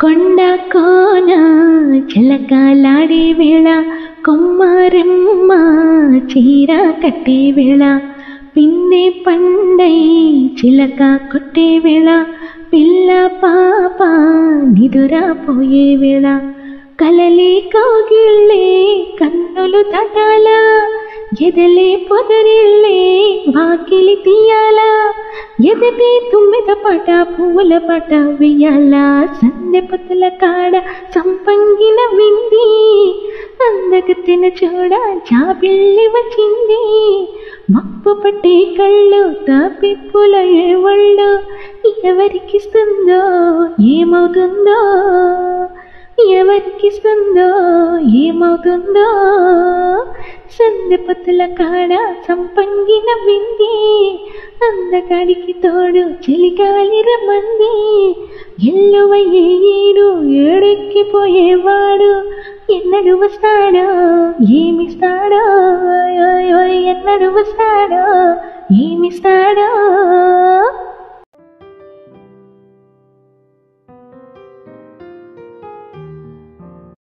కొండ కోన చిలకలాడే వేళ కొమ్మరెమ్మ చీర కట్టే వేళ పిన్నె పండై చిలక కొట్టే వేళ పిల్ల పాప నిదురా పోయే వేళ. కలలి కోగిళ్ళే కన్నులు తటాల ఎదలే పొదరిళ్ళే వాకిలి తీయాలా. ఎదటి తుమ్మిద పట పువ్వుల పట వెయ్యాల సందె పొత్తుల కాడ సంపంగిన వింది అందగతిన చూడ చాపిల్లి వచ్చింది మప్పు పట్టే కళ్ళు తాపిప్పుల ఏవళ్ళు ఎవరికిస్తుందో ఏమవుతుందో ఎవరికిస్తుందో ఏమవుతుందో సందెపతుల పొత్తుల కాడ సంపంగిన వింది. అందగాడికి తోడు చెలిగాలి రమ్మంది ఎల్లువయ్యే ఏడు ఏడెక్కిపోయేవాడు. ఎన్నడు వస్తాడా? ఏమిస్తాడా? ఎన్నడు వస్తాడా? ఏమిస్తాడా?